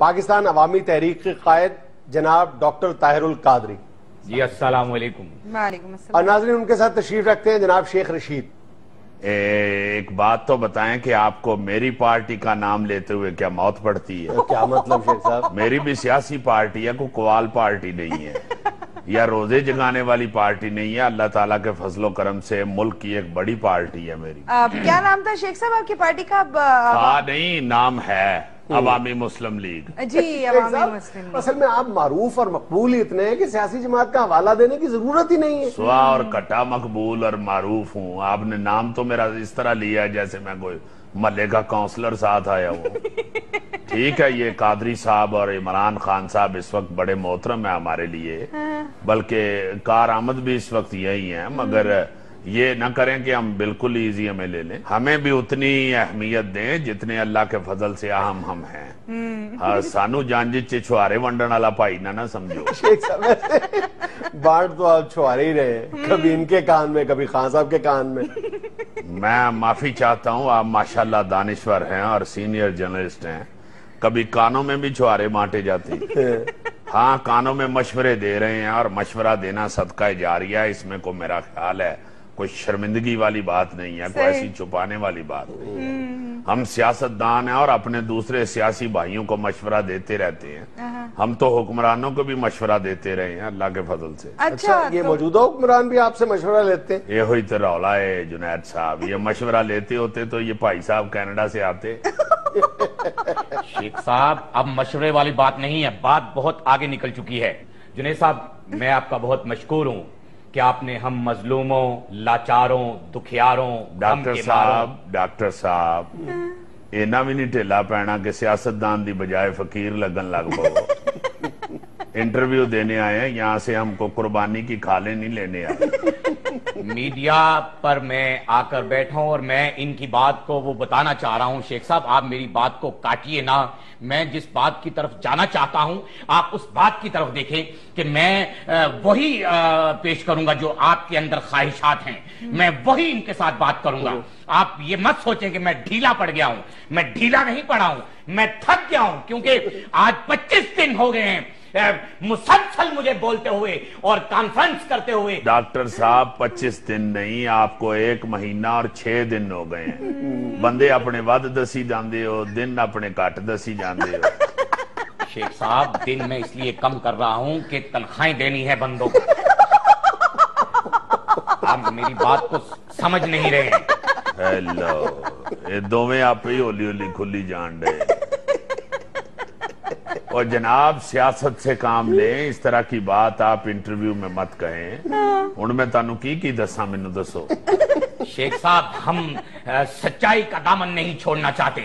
पाकिस्तान अवामी तहरीक के कायद जनाब डॉक्टर ताहिरुल कादरी। जी अस्सलाम वालेकुम और नाजरीन उनके साथ तशरीफ़ रखते हैं जनाब शेख रशीद। ए, एक बात तो बताएँ कि आपको मेरी पार्टी का नाम लेते हुए क्या मौत पड़ती है? तो क्या मतलब शेख साहब? मेरी भी सियासी पार्टी है कोई कवाल पार्टी नहीं है। या रोज़े जगाने वाली पार्टी नहीं है अल्लाह ताला के फजलो करम से मुल्क की एक बड़ी पार्टी है मेरी। आ, क्या नाम था शेख साहब? आपकी पार्टी का हाँ नहीं नाम है। अवामी मुस्लिम लीग। जी अवामी मुस्लिम लीग। असल में आप मारूफ और मकबूल ही इतने हैं कि सियासी जमात का हवाला देने की ज़रूरत ही नहीं है। सुहा और कटा मकबूल और मारूफ हूँ। आपने नाम तो मेरा इस तरह लिया है जैसे मैं कोई मल्ले का काउंसलर साथ आया हूँ। ठीक है ये कादरी साहब और इमरान खान साहब इस वक्त बड़े मोहतरम है हमारे लिए। बल्कि कार आमद भी इस वक्त यही है मगर ये न करें कि हम बिल्कुल इजी हमें ले लें। हमें भी उतनी अहमियत दें जितने अल्लाह के फजल से अहम हम हैं। हाँ सानू जानजी चे छुआरे वंडन वाला भाई ना ना समझो। शेख साहब वैसे तो आप छुआरे ही रहे। कभी इनके कान में कभी खान साहब के कान में। मैं माफ़ी चाहता हूँ आप माशाल्लाह दानिश्वर हैं और सीनियर जर्नलिस्ट हैं। कभी कानों में भी छुआरे बांटे जाते। हैं हाँ कानों में मशवरे दे रहे हैं और मशवरा देना सदका जारिया है इसमें को मेरा ख्याल है। कोई शर्मिंदगी वाली बात नहीं है कोई ऐसी छुपाने वाली बात नहीं है। हम सियासतदान हैं और अपने दूसरे सियासी भाइयों को मशवरा देते रहते हैं। हम तो हुक्मरानों को भी मशवरा देते रहे हैं अल्लाह के फजल से। अच्छा अच्छा ये तो- मौजूदा हुक्मरान भी आपसे मशवरा लेते हैं? ये हुई तो रौला है जुनैद साहब। ये मशवरा लेते होते तो ये भाई साहब कैनेडा से आते। शेख साहब अब मशवरे वाली बात नहीं है बात बहुत आगे निकल चुकी है। जुनेद साहब मैं आपका बहुत मशकूर हूँ। कि आपने हम मजलूमों लाचारों दुखियारों गम डॉक्टर के मारों- साहब डॉक्टर साहब ਇਹਨਾਂ ਵੀ ਨਹੀਂ ਢਿੱਲਾ ਪੈਣਾ ਕਿ सियासतदान ਦੀ बजाय फकीर लगन लग पो इंटरव्यू देने आए हैं यहाँ से हमको कुर्बानी की खाले नहीं लेने आए मीडिया पर मैं आकर बैठा हूँ और मैं इनकी बात को वो बताना चाह रहा हूँ। शेख साहब आप मेरी बात को काटिए ना। मैं जिस बात की तरफ़ जाना चाहता हूँ आप उस बात की तरफ़ देखें कि मैं वही पेश करूँगा जो आपके अंदर ख्वाहिशात हैं। मैं वही इनके साथ बात करूँगा। आप ये मत सोचें कि मैं ढीला पड़ गया हूँ। मैं ढीला नहीं पड़ा हूँ। मैं थक गया हूँ क्योंकि आज 25 दिन हो गए हैं। मुसलसल मुझे बोलते हुए और कॉन्फ्रेंस करते हुए। डॉक्टर साहब 25 दिन नहीं आपको एक महीना और छह दिन हो गए हैं। बंदे अपने वध दसी जाते हो दिन अपने घट दसी जाते हो। शेख साहब दिन में इसलिए कम कर रहा हूँ कि तनख्वाहें देनी है बंदों को। आप मेरी बात को समझ नहीं रहे हैं। हेलो ये दोवें आप ही होली होली खुली जान रहे और जनाब सियासत से काम लें इस तरह की बात आप इंटरव्यू में मत कहें। हूँ। मैं तानू की की दसा मैनू दसो शेख साहब हम सच्चाई का दामन नहीं छोड़ना चाहते।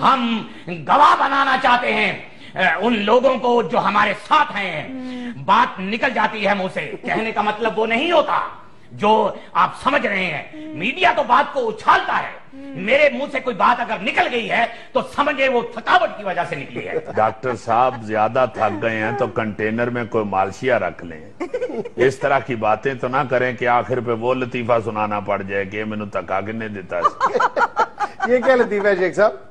हम गवाह बनाना चाहते हैं उन लोगों को जो हमारे साथ हैं। बात निकल जाती है मुँह से। कहने का मतलब वो नहीं होता। जो आप समझ रहे हैं। मीडिया तो बात को उछालता है। मेरे मुँह से कोई बात अगर निकल गई है तो समझे वो थकावट की वजह से निकली है। डॉक्टर साहब ज़्यादा थक गए हैं तो कंटेनर में कोई मालशिया रख लें। इस तरह की बातें तो ना करें कि आखिर पे वो लतीफा सुनाना पड़ जाए कि मैंने थका किन्ने दिता। सी? ये क्या लतीफा है शेख साहब?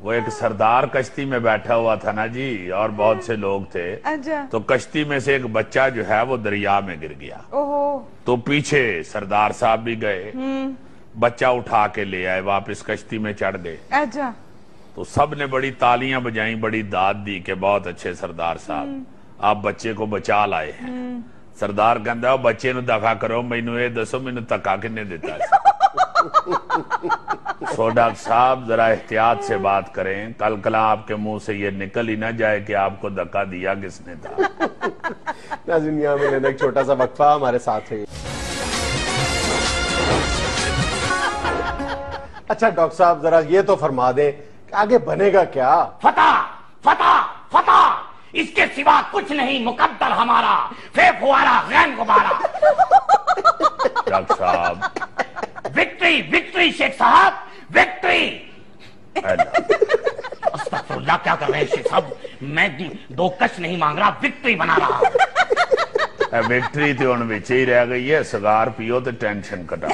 वो एक सरदार कश्ती में बैठा हुआ था ना जी और बहुत से लोग थे। अच्छा। तो कश्ती में से एक बच्चा जो है वो दरिया में गिर गया। ओहो। तो पीछे सरदार साहब भी गए। हम्म। बच्चा उठा के ले आए वापस कश्ती में चढ़ गए। अच्छा। तो सबने बड़ी तालियाँ बजाई बड़ी दाद दी के बहुत अच्छे सरदार साहब हम्म। आप बच्चे को बचा लाए हैं। हम्म। सरदार कहता बच्चे नु दफ़ा करो मैनू ये दसो मेनू धक्का किन्ने दिता सो डॉक्टर साहब जरा एहतियात से बात करें। कल कला आपके मुँह से ये निकल ही ना जाए कि आपको धक्का दिया किसने था। नाज़रीन यहाँ में लेना एक छोटा सा वक्फा हमारे साथ है। अच्छा डॉक्टर साहब जरा ये तो फरमा दें कि आगे बनेगा क्या? फता फता फता इसके सिवा कुछ नहीं मुकद्दर हमारा। फे फुआरा गैन गुबारा डॉक्टर साहब विक्ट्री विक्ट्री शेख साहब विक्ट्री अस्तफुल्ला क्या कर रहे हैं शेख साहब? मैं दो कश नहीं मांग रहा विक्ट्री बना रहा विक्ट्री तो हूँ बिच ही रह गई है सिगार पियो तो टेंशन कटा।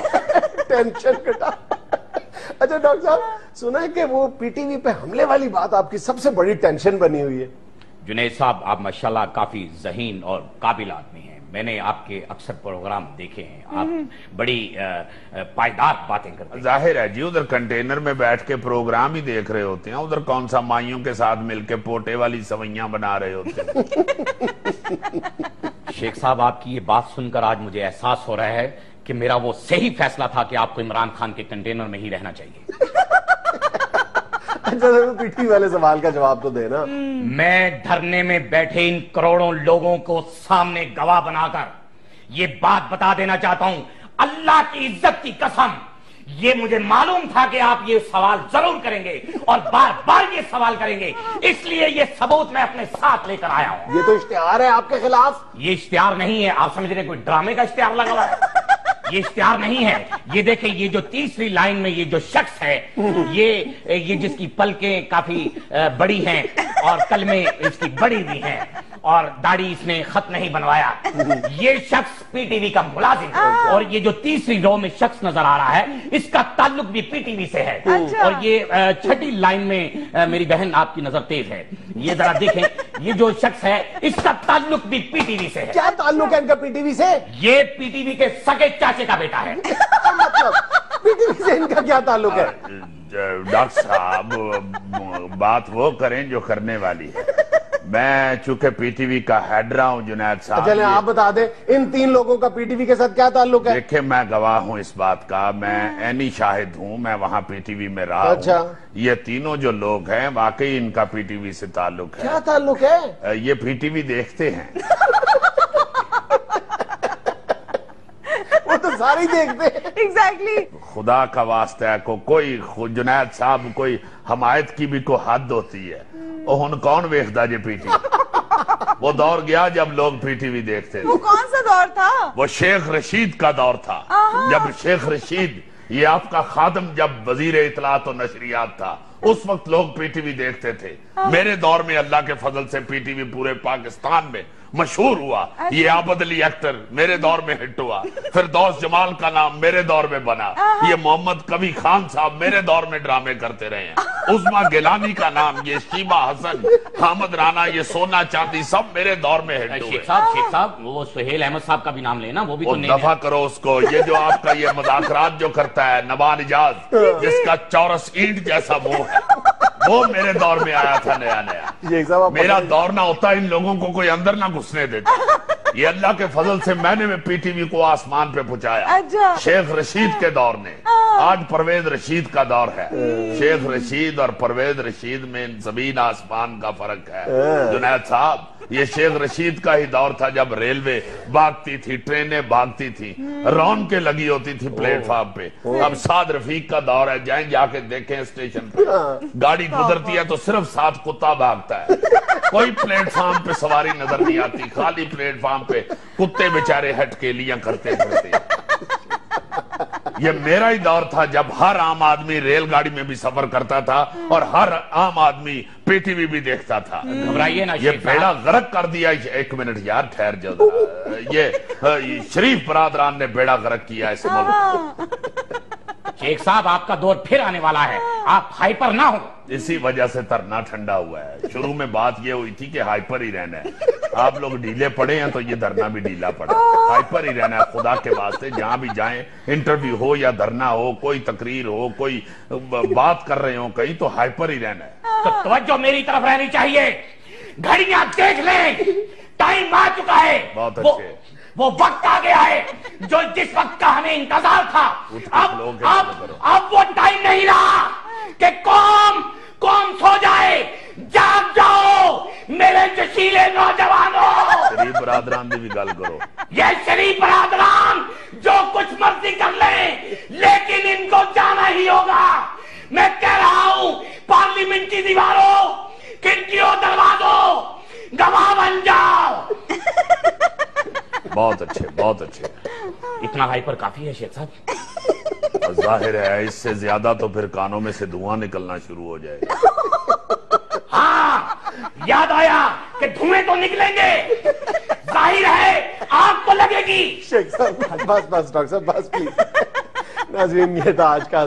टेंशन कटा। अच्छा डॉक्टर साहब सुना है कि वो पीटीवी पे हमले वाली बात आपकी सबसे बड़ी टेंशन बनी हुई है। जुनेद साहब आप माशाल्लाह काफ़ी जहीन और काबिल आदमी हैं। मैंने आपके अक्सर प्रोग्राम देखे हैं। आप बड़ी अ, अ, पायदार बातें करते हैं। ज़ाहिर है जी उधर कंटेनर में बैठ के प्रोग्राम ही देख रहे होते हैं। उधर कौन सा माइयों के साथ मिलके पोटे वाली सवैया बना रहे होते हैं? शेख साहब आपकी ये बात सुनकर आज मुझे एहसास हो रहा है कि मेरा वो सही फैसला था कि आपको इमरान खान के कंटेनर में ही रहना चाहिए। अच्छा तो वाले सवाल का जवाब तो देना। मैं धरने में बैठे इन करोड़ों लोगों को सामने गवाह बनाकर ये बात बता देना चाहता हूँ। अल्लाह की इज़्ज़त की कसम ये मुझे मालूम था कि आप ये सवाल ज़रूर करेंगे और बार बार ये सवाल करेंगे। इसलिए ये सबूत मैं अपने साथ लेकर आया हूँ। ये तो इश्तेहार है आपके खिलाफ। ये इश्तेहार नहीं है आप समझ रहे कोई ड्रामे का इश्तेहार लगा हुआ है। ये इश्तिहार नहीं है। ये देखें ये जो तीसरी लाइन में ये जो शख्स है ये ये जिसकी पलकें काफ़ी बड़ी हैं और कलमे इसकी बड़ी भी हैं और दाढ़ी इसने खत नहीं बनवाया। ये शख्स पीटीवी का मुलाजिम है और ये जो तीसरी रो में शख्स नज़र आ रहा है इसका ताल्लुक भी पीटीवी से है। अच्छा। और ये छठी लाइन में मेरी बहन आपकी नज़र तेज है। ये जरा देखें ये जो शख्स है इसका ताल्लुक भी पीटीवी से है। क्या ताल्लुक है इनका पीटीवी से? ये पीटीवी के सगे चाचे का बेटा है। मतलब पीटीवी से इनका क्या ताल्लुक है? डॉक्टर साहब बात वो करें जो करने वाली है। मैं चूँकि पीटीवी का हेड रहा हूँ जुनैद साहब चले आप बता दें इन तीन लोगों का पीटीवी के साथ क्या ताल्लुक है? देखिए मैं गवाह हूँ इस बात का। मैं एनी शाहिद हूँ मैं वहाँ पीटीवी में रहा अच्छा। ये तीनों जो लोग हैं वाकई इनका पीटीवी से ताल्लुक है। क्या ताल्लुक है? ये पीटीवी देखते हैं। वो तो सारे देखते हैं। Exactly exactly. खुदा का वास्ता है को कोई जुनैद साहब कोई हमायत की भी को हद होती है। ਉਹ ਹੁਣ ਕੌਣ ਵੇਖਦਾ ਜੇ पीटीवी वो दौर गया जब लोग पीटीवी देखते थे वो कौन सा दौर था वो शेख रशीद का दौर था जब शेख रशीद ये आपका खादम जब वजीर इतलात और नशरियात था उस वक्त लोग पीटीवी देखते थे मेरे दौर में अल्लाह के फजल से पीटीवी पूरे पाकिस्तान में मशहूर हुआ। ये आबद अली अख्तर मेरे दौर में हिट हुआ। फिर दौस जमाल का नाम मेरे दौर में बना। ये मोहम्मद कबी खान साहब मेरे दौर में ड्रामे करते रहे हैं। उस्मा गिलानी का नाम ये शीबा हसन हामद राना ये सोना चांदी सब मेरे दौर में हिट हुए। साहब शेख साहब वो सुहेल अहमद साहब का भी नाम लेना वो भी तो दफ़ा करो उसको। ये जो आपका ये मजाकरात जो करता है नवान इजाज जिसका चौरस ईंट जैसा मुँह है। वो मेरे दौर में आया था नया नया ये मेरा दौर ना होता इन लोगों को कोई अंदर ना घुसने देता। ये अल्लाह के फजल से मैंने में पीटीवी को आसमान पे पहुँचाया अच्छा। शेख रशीद के दौर ने आज परवेज रशीद का दौर है। शेख रशीद और परवेज रशीद में ज़मीन आसमान का फ़र्क है। जुनैद साहब ये शेख रशीद का ही दौर था जब रेलवे भागती थी ट्रेनें भागती थी। रौन के लगी होती थी प्लेटफॉर्म पे। अब साद रफीक का दौर है जाएँ जाके देखें स्टेशन पे। गाड़ी गुजरती है तो सिर्फ़ साथ कुत्ता भागता है। कोई प्लेटफॉर्म पे सवारी नज़र नहीं आती खाली प्लेटफॉर्म पे कुत्ते बेचारे हटकेलियाँ करते फिरते ये मेरा ही दौर था जब हर आम आदमी रेलगाड़ी में भी सफ़र करता था और हर आम आदमी पीटीवी भी देखता था। घबराइए ना ये बेड़ा गर्क कर दिया एक मिनट यार ठहर जाओ ये ये शरीफ बरादरान ने बेड़ा गर्क किया इस मुल्क शेख साहब आपका दौर फिर आने वाला है। आप हाइपर ना हो। इसी वजह से तरना ठंडा हुआ है। शुरू में बात ये हुई थी कि हाइपर ही रहना है। आप लोग ढीले पड़े हैं तो ये धरना भी ढीला पड़ा। हाइपर ही रहना है खुदा के वास्ते जहाँ भी जाएँ इंटरव्यू हो या धरना हो कोई तकरीर हो कोई बात कर रहे हो कहीं तो हाइपर ही रहना है। तो तवज्जो मेरी तरफ़ रहनी चाहिए। घड़ियाँ देख लें। टाइम आ चुका है। बहुत अच्छे। वो वक्त आ गया है जो जिस वक्त का हमें इंतज़ार था। अब अब अब वो टाइम नहीं रहा कि कौम कौम सो जाए। जाग जाओ मेरे जशीले नौजवानों। शरीफ बरादरान की भी गल करो। ये शरीफ बरादरान जो कुछ मर्ज़ी कर ले लेकिन इनको जाना ही होगा। मैं कह रहा हूँ पार्लियामेंट की दीवारों खिड़कियों दरवाजों गवाह बन जाओ। बहुत अच्छे बहुत अच्छे। इतना हाइपर काफ़ी है शेख साहब। ज़ाहिर है इससे ज़्यादा तो फिर कानों में से धुआँ निकलना शुरू हो जाएगा हाँ याद आया कि धुएँ तो निकलेंगे। ज़ाहिर है आग तो लगेगी। शेख साहब बस बस डॉक्टर साहब बस प्लीज़ नाजरीन ये था आज का